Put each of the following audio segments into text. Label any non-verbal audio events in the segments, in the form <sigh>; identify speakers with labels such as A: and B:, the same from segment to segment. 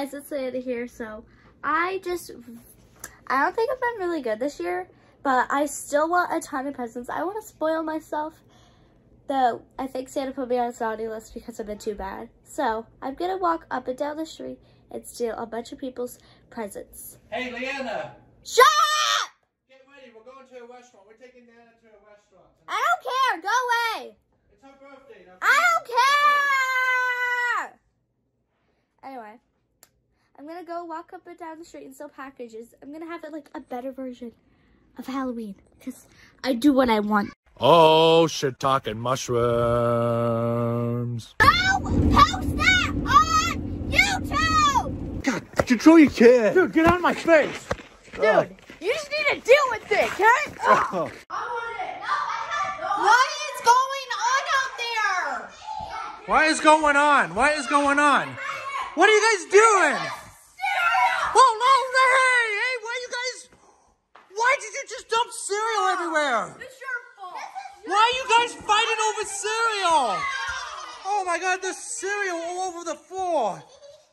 A: Guys, it's Leanna here. So I just, I don't think I've been really good this year, but I still want a ton of presents. I want to spoil myself. Though I think Santa put me on his naughty list because I've been too bad. So I'm gonna walk up and down the street and steal a bunch of people's presents.
B: Hey, Leanna!
A: Shut up!
B: Get ready, we're going to a restaurant. We're taking Leanna to a restaurant.
A: I don't care. Go away.
B: It's her birthday.
A: I don't care. Anyway, I'm gonna go walk up and down the street and sell packages. I'm gonna have it like a better version of Halloween because I do what I want.
C: Oh, Shiitake mushrooms.
A: Go post that on YouTube,
C: God, control your kid.
B: Dude, get out of my face! Oh.
A: dude. You just need to deal with it, okay?
C: Oh.
D: What is going on out there?
B: What is going on? What is going on? What are you guys doing? Oh no, hey, hey, why you guys? Why did you just dump cereal everywhere?
D: It's your fault.
B: Why are you guys fighting over cereal? Oh my god, there's cereal all over the floor.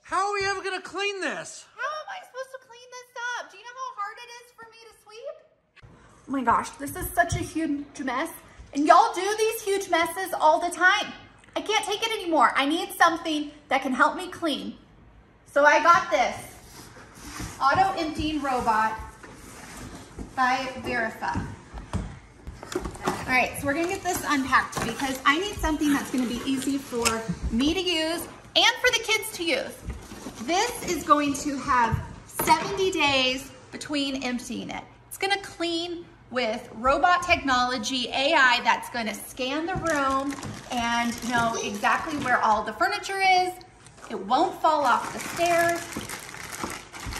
B: How are we ever gonna clean this?
D: How am I supposed to clean this up? Do you know how hard it is for me to sweep? Oh my gosh, this is such a huge mess. And y'all do these huge messes all the time. I can't take it anymore. I need something that can help me clean. So I got this auto emptying robot by Verefa. All right, so we're gonna get this unpacked because I need something that's gonna be easy for me to use and for the kids to use. This is going to have 70 days between emptying it. It's gonna clean with robot technology, AI that's gonna scan the room and know exactly where all the furniture is. It won't fall off the stairs.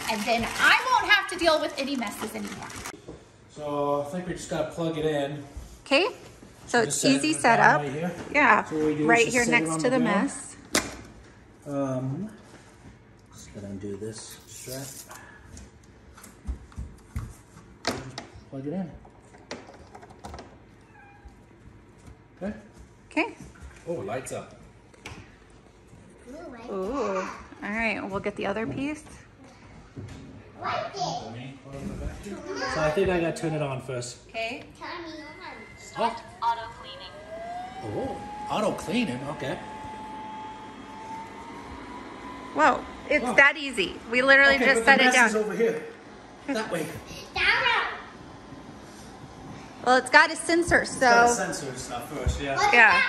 D: And then I won't have to deal with any messes anymore.
B: So I think we just gotta plug it in.
D: Okay, so
B: Just set it down right.
D: Yeah,
B: So what we do
D: right here next to
B: the
D: the mess.
B: Um, just gotta undo this strap. Plug it in. Okay.
D: Okay.
B: Oh, lights up.
D: Ooh. All right, we'll get the other piece.
B: So I think I gotta turn it on first.
D: Okay.
B: What? Auto cleaning. Oh, auto cleaning. Okay.
D: Whoa, it's
B: Whoa.
D: that easy. We literally
B: okay,
D: just
B: but
D: set
B: the
D: it
B: mess is
D: down.
B: over here. That way.
D: Well, it's got a sensor, so
B: Gotta censor stuff first. Yeah.
D: yeah,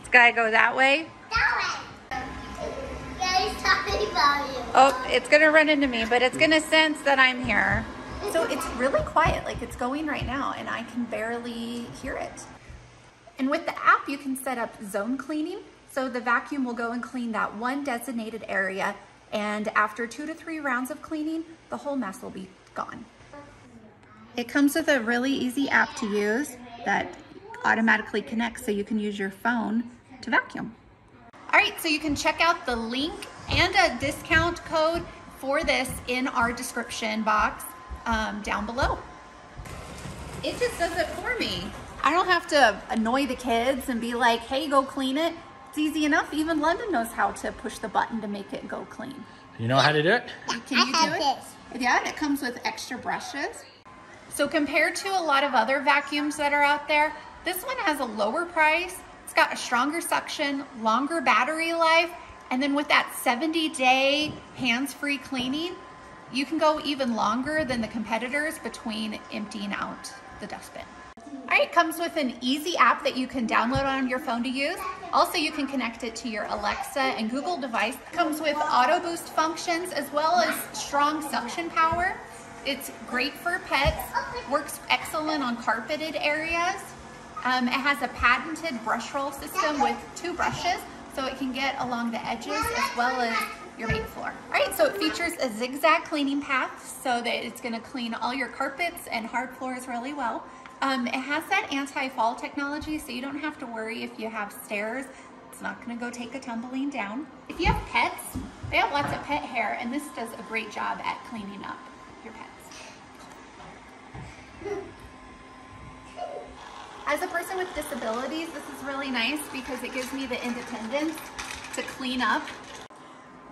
D: it's gotta go that way. <laughs> Oh, it's gonna run into me, but it's gonna sense that I'm here. So it's really quiet, like it's going right now, and I can barely hear it. And with the app, you can set up zone cleaning. So the vacuum will go and clean that one designated area. And after two to three rounds of cleaning, the whole mess will be gone. It comes with a really easy app to use that automatically connects so you can use your phone to vacuum. All right, so you can check out the link and a discount code for this in our description box um, down below. It just does it for me. I don't have to annoy the kids and be like, hey, go clean it. It's easy enough. Even London knows how to push the button to make it go clean.
B: You know how to do it?
D: Can you do it? Yeah, it comes with extra brushes. So compared to a lot of other vacuums that are out there, this one has a lower price. It's got a stronger suction, longer battery life, and then with that 70 day hands-free cleaning, you can go even longer than the competitors between emptying out the dustbin. All right, comes with an easy app that you can download on your phone to use. Also, you can connect it to your Alexa and Google device. Comes with auto boost functions as well as strong suction power. It's great for pets, works excellent on carpeted areas. Um, it has a patented brush roll system with two brushes, so it can get along the edges as well as your main floor. All right, so it features a zigzag cleaning path so that it's gonna clean all your carpets and hard floors really well. Um, it has that anti-fall technology, so you don't have to worry if you have stairs. It's not gonna go take a tumbling down. If you have pets, they have lots of pet hair, and this does a great job at cleaning up your pets. As a person with disabilities, this is really nice because it gives me the independence to clean up.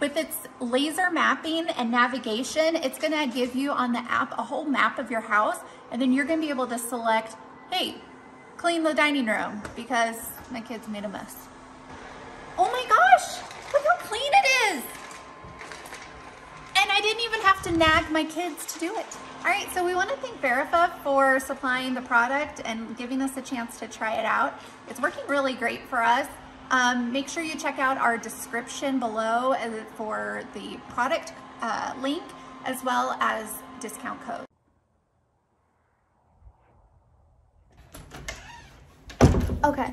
D: With its laser mapping and navigation, it's gonna give you on the app a whole map of your house, and then you're gonna be able to select, hey, clean the dining room because my kids made a mess. Oh my gosh, look how clean it is. And I didn't even have to nag my kids to do it. All right, so we wanna thank Verefa for supplying the product and giving us a chance to try it out. It's working really great for us. Um, make sure you check out our description below for the product uh, link as well as discount code.
A: Okay,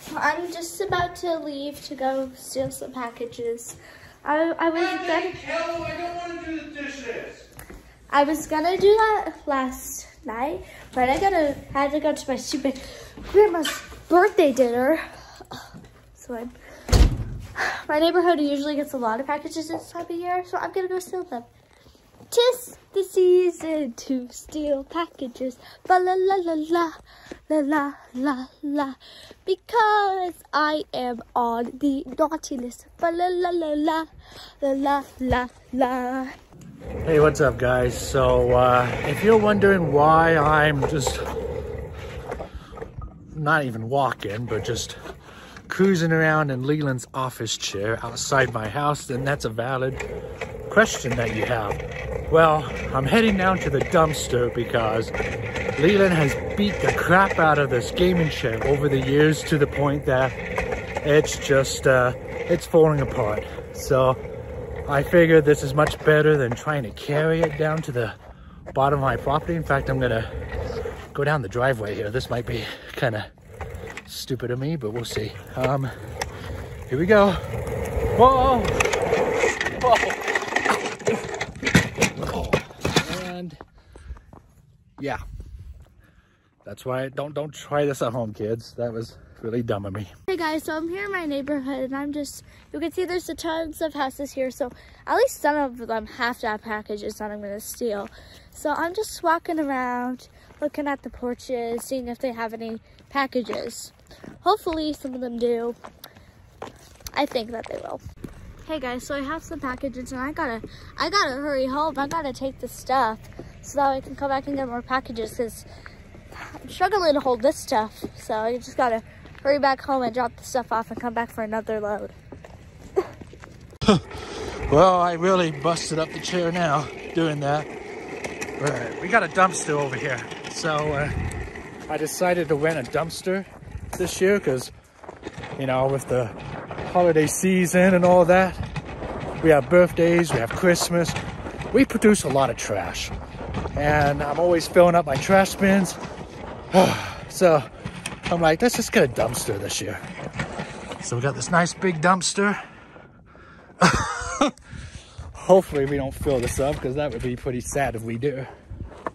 A: so I'm just about to leave to go steal some packages. I, I was gonna,
B: Kello, I don't want to do the dishes.
A: I was gonna do that last night, but I gotta had to go to my stupid grandma's birthday dinner. So <sighs> my neighborhood usually gets a lot of packages this time of year, so I'm gonna go steal them. Tis the season to steal packages. Ba la la la la la la la la. Because I am on the naughty list. Ba la la la la la la la la.
C: Hey, what's up, guys? So, uh, if you're wondering why I'm just not even walking, but just cruising around in Leland's office chair outside my house, then that's a valid question that you have. Well, I'm heading down to the dumpster because Leland has beat the crap out of this gaming chair over the years to the point that it's just, uh, it's falling apart. So I figured this is much better than trying to carry it down to the bottom of my property. In fact, I'm gonna go down the driveway here. This might be kind of stupid of me, but we'll see. Um, here we go. Whoa! Whoa! And yeah, that's why don't don't try this at home, kids. That was really dumb of me.
A: Hey guys, so I'm here in my neighborhood and I'm just, you can see there's a tons of houses here. So at least some of them have to have packages that I'm gonna steal. So I'm just walking around, looking at the porches, seeing if they have any packages. Hopefully some of them do. I think that they will. Hey guys, so I have some packages and I gotta, I gotta hurry home. I gotta take the stuff so that I can come back and get more packages because I'm struggling to hold this stuff. So I just gotta hurry back home and drop the stuff off and come back for another load. <laughs>
C: Well, I really busted up the chair now doing that. Right, we got a dumpster over here. So uh, I decided to rent a dumpster this year because, you know, with the holiday season and all that, we have birthdays, we have Christmas. We produce a lot of trash. And I'm always filling up my trash bins. <sighs> so I'm like, let's just get a dumpster this year. So we got this nice big dumpster. <laughs> Hopefully we don't fill this up because that would be pretty sad if we do.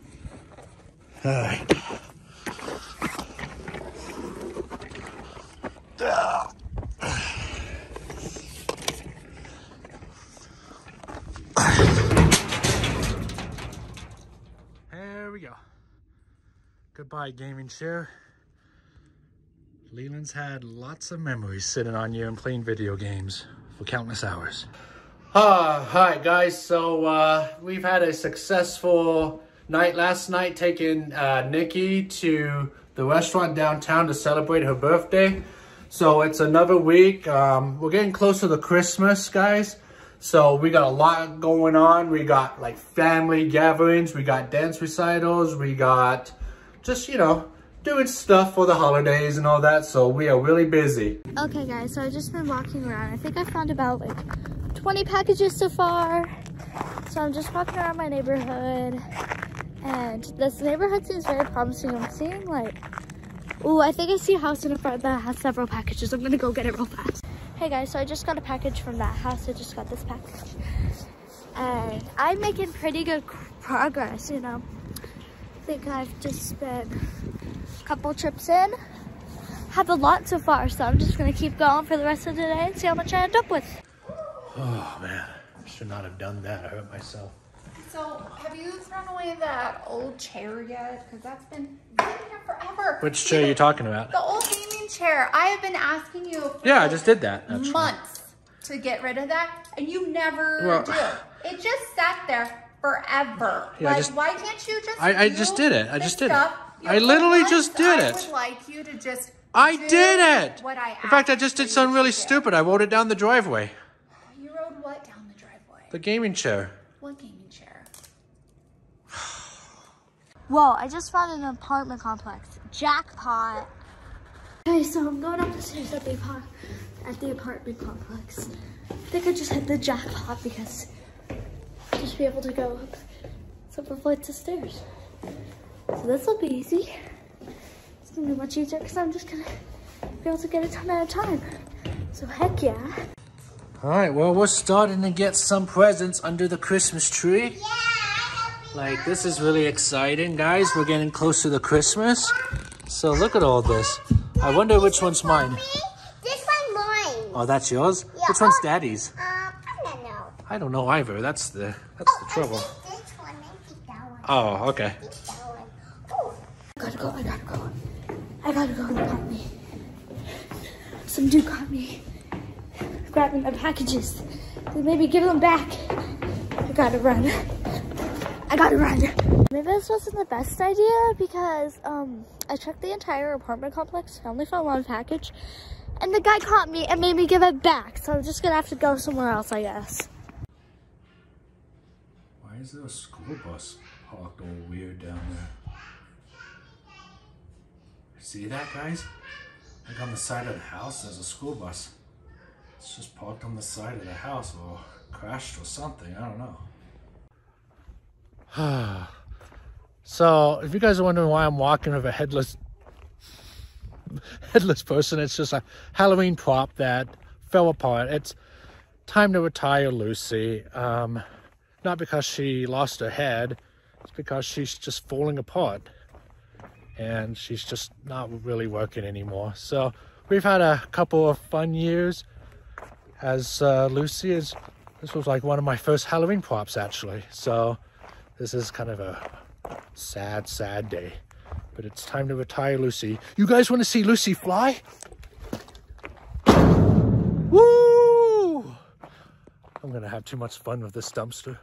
C: <sighs> All right. Goodbye, gaming chair. Leland's had lots of memories sitting on you and playing video games for countless hours. Uh, hi guys, so uh, we've had a successful night last night taking uh, Nikki to the restaurant downtown to celebrate her birthday. So it's another week. Um, we're getting closer to Christmas, guys. So we got a lot going on. We got like family gatherings, we got dance recitals, we got just, you know, doing stuff for the holidays and all that. So we are really busy.
A: Okay guys, so I've just been walking around. I think I found about like 20 packages so far. So I'm just walking around my neighborhood and this neighborhood seems very promising. I'm seeing like, oh, I think I see a house in the front that has several packages. I'm gonna go get it real fast. Hey guys, so I just got a package from that house. I just got this package. And I'm making pretty good progress, you know. I think I've just been a couple trips in. Have a lot so far, so I'm just gonna keep going for the rest of the day and see how much I end up with.
C: Oh man, I should not have done that. I hurt myself.
D: So, have you thrown away that old chair yet? Because that's been been here forever.
C: Which chair are you talking about?
D: The old gaming chair. I have been asking you for
C: Yeah, I just did that. Actually.
D: months to get rid of that, and you never
C: Well-
D: do. It just sat there forever.
C: Yeah,
D: like,
C: just-
D: why can't you just?
C: I- I just did it. I just did it.
D: stuff
C: I literally
D: yourself?
C: just did
D: I
C: it.
D: would like you to just.
C: I
D: do
C: did it.
D: What I
C: In fact, I just did something really
D: do.
C: stupid. I rode it down the driveway.
D: You rode what down the driveway?
C: The gaming chair.
D: What gaming chair? <sighs>
A: Whoa, I just found an apartment complex. Jackpot. Okay, so I'm going up the stairs at the, apart- at the apartment complex. I think I just hit the jackpot because I'll just be able to go up several flights of stairs. So this will be easy. It's gonna be much easier because I'm just gonna be able to get a ton at a time. So heck yeah.
C: All right, well, we're starting to get some presents under the Christmas tree. Yeah, like, this is really exciting, guys. We're getting close to the Christmas. So look at all this. I wonder which one's mine.
E: This one mine.
C: Oh, that's yours?
E: Yeah.
C: Which one's oh, daddy's?
E: Uh, I don't know.
C: I don't know either. That's the that's the trouble.
E: I think this one. I think that one.
C: Oh, okay.
E: Oh,
A: I gotta go, I gotta go. I gotta go, they caught me. Some dude caught me. Grabbing my packages. They maybe give them back. I gotta run. I gotta run. Maybe this wasn't the best idea because um I checked the entire apartment complex. I only found one package. And the guy caught me and made me give it back. So I'm just gonna have to go somewhere else, I guess.
C: Is there a school bus parked all weird down there? See that, guys? Like on the side of the house, there's a school bus. It's just parked on the side of the house or crashed or something. I don't know. <sighs> so, if you guys are wondering why I'm walking with a headless headless person, it's just a Halloween prop that fell apart. It's time to retire Lucy. Um, not because she lost her head, it's because she's just falling apart. And she's just not really working anymore. So we've had a couple of fun years as uh, Lucy is. This was like one of my first Halloween props actually. So this is kind of a sad, sad day. But it's time to retire Lucy. You guys want to see Lucy fly? Woo! I'm gonna have too much fun with this dumpster.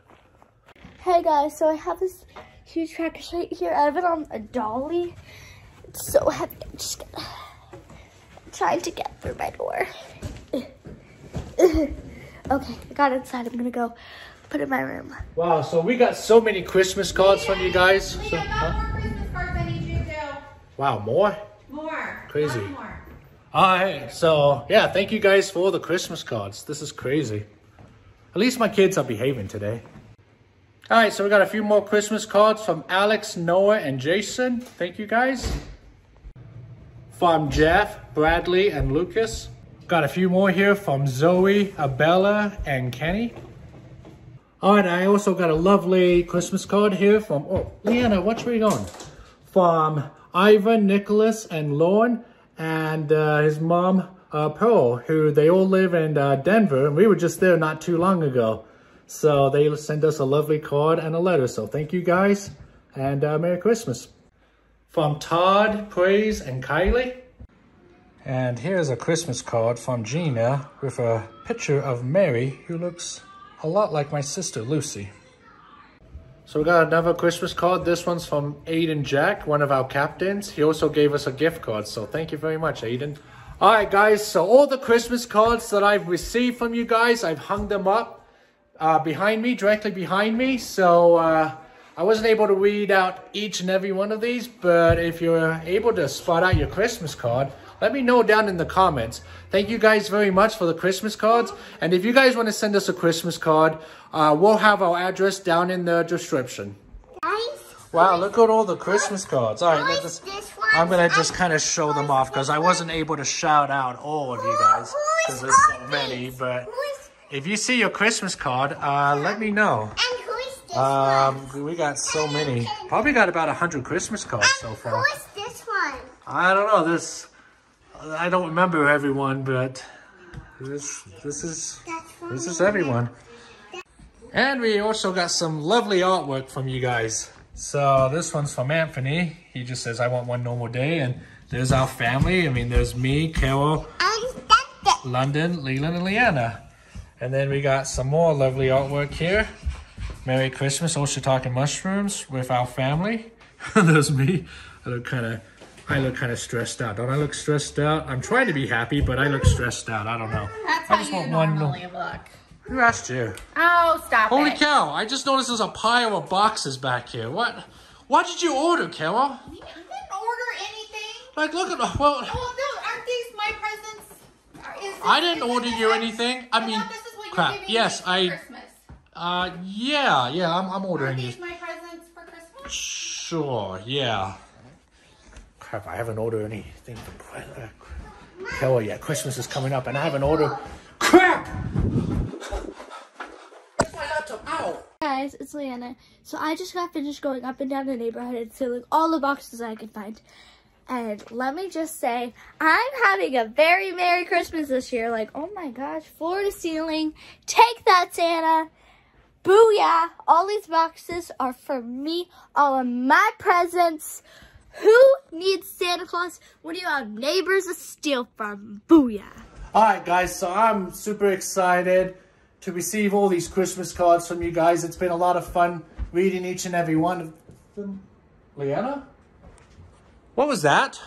A: Hey guys, so I have this huge package right here. I have it on a dolly. It's so heavy. I'm just gonna, I'm trying to get through my door. <laughs> okay, I got inside. I'm gonna go put it in my room.
C: Wow, so we got so many Christmas cards from you guys. So,
D: Leah,
C: huh?
D: more Christmas cards I need you to do.
C: Wow, more?
D: More.
C: Crazy.
D: More.
C: All right, so yeah, thank you guys for all the Christmas cards. This is crazy. At least my kids are behaving today. All right, so we got a few more Christmas cards from Alex, Noah, and Jason. Thank you guys. From Jeff, Bradley, and Lucas. Got a few more here from Zoe, Abella, and Kenny. All right, I also got a lovely Christmas card here from, oh, Leanna, watch where you're going. From Ivan, Nicholas, and Lauren, and uh, his mom, uh, Pearl, who they all live in uh, Denver, and we were just there not too long ago. So they sent us a lovely card and a letter. So thank you guys, and uh, Merry Christmas. From Todd, Praise, and Kylie. And here's a Christmas card from Gina with a picture of Mary, who looks a lot like my sister Lucy. So we got another Christmas card. This one's from Aiden Jack, one of our captains. He also gave us a gift card, so thank you very much, Aiden. All right, guys, so all the Christmas cards that I've received from you guys, I've hung them up uh, behind me, directly behind me. So uh, I wasn't able to read out each and every one of these, but if you're able to spot out your Christmas card, let me know down in the comments. Thank you guys very much for the Christmas cards. And if you guys want to send us a Christmas card, uh, we'll have our address down in the description.
E: guys.
C: Wow, look at all the Christmas cards. All right,
E: Guys,
C: let us,
E: this.
C: I'm going to just kind of show them off because I wasn't able to shout out all of you guys because there's so many. But
E: Who's,
C: if you see your Christmas card, uh, let me know.
E: and who is this
C: Um, we got so many. Probably got about 100 Christmas cards so far.
E: Who is this one?
C: I don't know. This, I don't remember everyone, but this, this is, this is everyone. And we also got some lovely artwork from you guys. So this one's from Anthony. He just says, I want one normal day. And there's our family. I mean, there's me, Carole,
E: And.
C: London, Leland, and Leanna. And then we got some more lovely artwork here. Merry Christmas, Oshitaka mushrooms with our family. <laughs> There's me. I look kind of, I look kind of stressed out. Don't I look stressed out? I'm trying to be happy, but I look stressed out. I don't know.
D: That's
C: I
D: how
C: just
D: you
C: want one
D: normally look.
C: Who asked you?
D: Oh, stop
C: Holy
D: it.
C: cow! I just noticed there's a pile of boxes back here. What? What did you order, Carole?
D: I didn't order anything.
C: Like, look at the well.
D: Well, no, aren't these my presents? Is
C: I didn't order you anything. I mean,
D: thought this is what you
C: crap. Yes, I.
D: Christmas.
C: Uh, yeah, yeah. I'm, I'm ordering you.
D: these my presents for Christmas?
C: Sure, yeah. Crap, I haven't ordered anything for pre- uh, Hell yeah, Christmas is coming up and I haven't ordered. Crap! Where's my laptop? Ow!
A: Guys, it's Leanna. So I just got finished going up and down the neighborhood and stealing all the boxes I could find. And let me just say, I'm having a very Merry Christmas this year. Like, oh my gosh, floor to ceiling. Take that, Santa. Booyah. All these boxes are for me. All of my presents. Who needs Santa Claus when you have neighbors to steal from? Booyah.
C: All right, guys, so I'm super excited to receive all these Christmas cards from you guys. It's been a lot of fun reading each and every one of them. Leanna? What was that?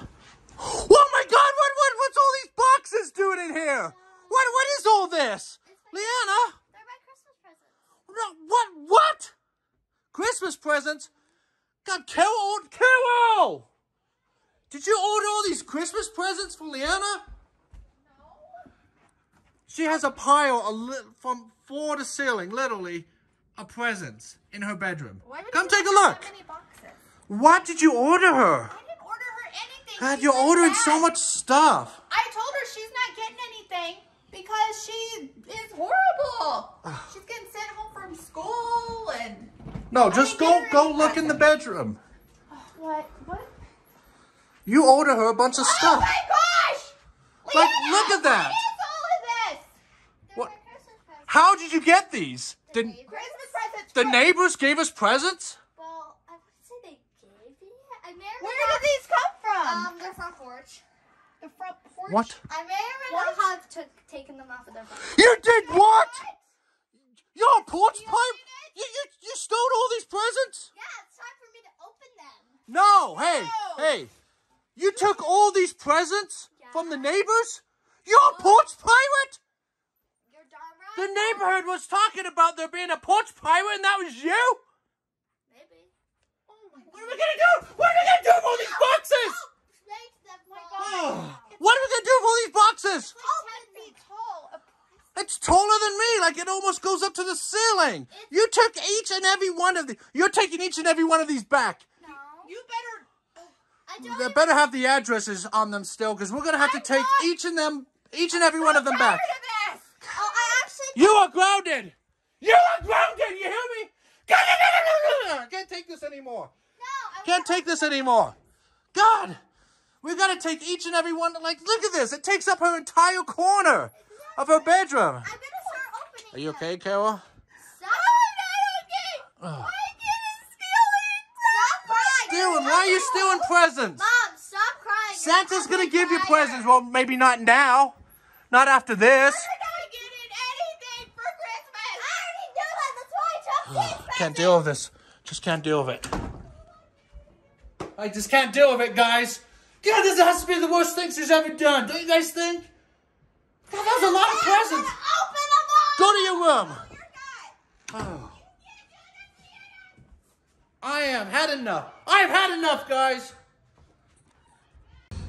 C: Oh my god, what, what, what's all these boxes doing in here? What, what is all this? Leanna?
A: They're my Christmas presents.
C: No, what, what? Christmas presents? God, Carole, Carole! Did you order all these Christmas presents for Leanna? No. She has a pile of from floor to ceiling, literally, of presents in her bedroom.
D: Why would
C: Come
D: you
C: take a look.
D: So many boxes?
C: What did you order her?
D: I didn't order her anything.
C: God,
D: She
C: you're ordering
D: that.
C: so much stuff.
D: I told her she's not getting anything because she is horrible. she's getting sent home from school and
C: No, just go go
D: any
C: look in the bedroom.
D: what? What?
C: You order her a bunch of
D: Oh
C: stuff.
D: Oh my gosh!
C: Like, look at that.
D: What is all of this?
C: What?
A: My Christmas.
C: How did you get these? Did
D: Christmas presents.
C: the
D: from-
C: neighbors gave us presents?
A: Well, I wouldn't say they gave me. I may or may
D: Where did these come from?
A: Um, they're front porch.
D: the front porch.
C: What?
A: I may or may not have took, taken them off of their front.
C: You did what? Your porch pipe? You, you you stole all these presents?
A: Yeah, it's time for me to open them.
C: No, hey,
D: No.
C: hey. You took all these presents from the neighbors? You're a porch pirate?
A: You're darn right.
C: The neighborhood was talking about there being a porch pirate and that was you?
A: Maybe.
D: Oh my
C: What are we gonna do? What are we gonna do with all these boxes? Oh, what are we gonna do with all these boxes?
D: Ten feet tall. A
C: It's taller than me, like it almost goes up to the ceiling. You took each and every one of the. You're taking each and every one of these back.
A: No.
D: You better.
A: I.
C: They better have the addresses on them still, because we're gonna have to
D: I'm
C: take
D: not-
C: each and them, each and every one of them back.
D: Of this.
A: Oh, I.
C: You are grounded. You are grounded. You hear me? I can't take this anymore. Can't take this anymore. God, we've gotta take each and every one. Like, look at this. It takes up her entire corner of her bedroom.
A: I'm gonna start opening.
C: Are you okay, Carole?
A: Stop. I'm not okay. My kid is stealing. Stop crying.
C: Stealing? Why are you stealing presents?
A: Mom, stop crying.
C: Santa's gonna give you presents. Well, maybe not now. Not after this.
D: You're not getting anything for Christmas.
A: I already. That's why I took these
C: Can't deal with this. Just can't deal with it. I just can't deal with it, guys. God, this has to be the worst thing she's ever done. Don't you guys think? God, that was a lot of presents. Go to your room. Oh. I am had enough. I've had enough, guys.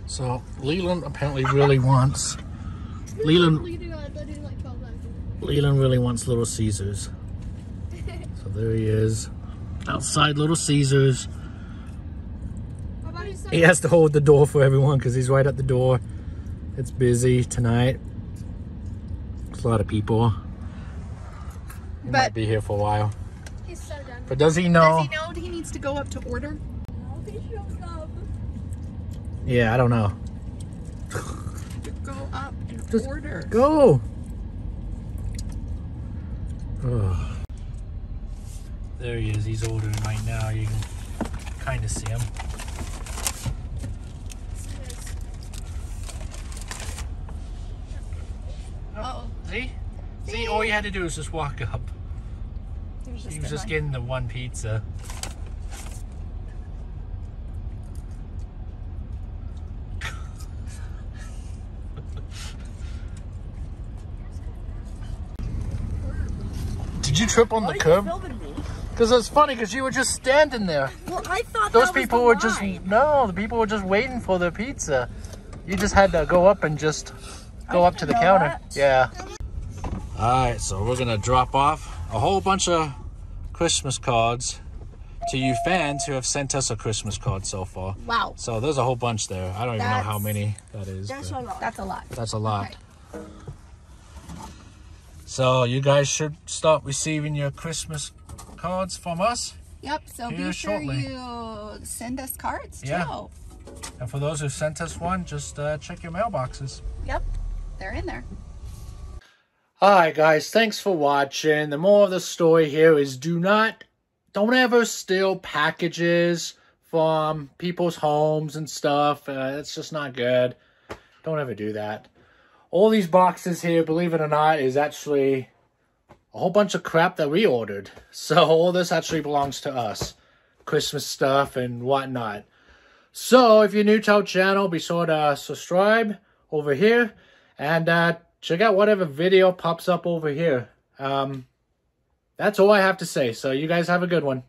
C: So Leland apparently really wants Leland Leland really wants Little Caesars. So there he is. Outside Little Caesars. He has to hold the door for everyone because he's right at the door. It's busy tonight. There's a lot of people. He might be here for a while.
A: He's so done.
C: But does he know?
D: Does he know he needs to go up to order?
A: He shows up.
C: Yeah, I don't know.
D: To go up and
C: Just
D: order.
C: Go. Ugh. There he is. He's ordering right now. You can kind of see him. See? See? See, all you had to do was just walk up. He was just getting the one pizza. Did you trip on the curb? Because it's funny because you were just standing there.
F: Well, I thought
C: Those
F: that was
C: people were just no, the people were just waiting for their pizza. You just had to go up and just go up to the counter.
F: that.
C: Yeah. All right, so we're gonna drop off a whole bunch of Christmas cards to you fans who have sent us a Christmas card so far.
F: Wow.
C: So there's a whole bunch there. I don't even know how many that is.
F: That's a lot.
D: That's a lot.
C: that's a lot. So you guys should start receiving your Christmas cards from us.
D: Yep. So be sure
C: shortly.
D: you send us cards too.
C: Yeah. And for those who sent us one, just uh, check your mailboxes.
D: Yep. They're in there.
C: Alright guys, thanks for watching. The moral of the story here is do not, don't ever steal packages from people's homes and stuff. Uh, it's just not good. Don't ever do that. All these boxes here, believe it or not, is actually a whole bunch of crap that we ordered. So all this actually belongs to us. Christmas stuff and whatnot. So if you're new to our channel, be sure to subscribe over here and uh, check out whatever video pops up over here. Um, that's all I have to say. So you guys have a good one.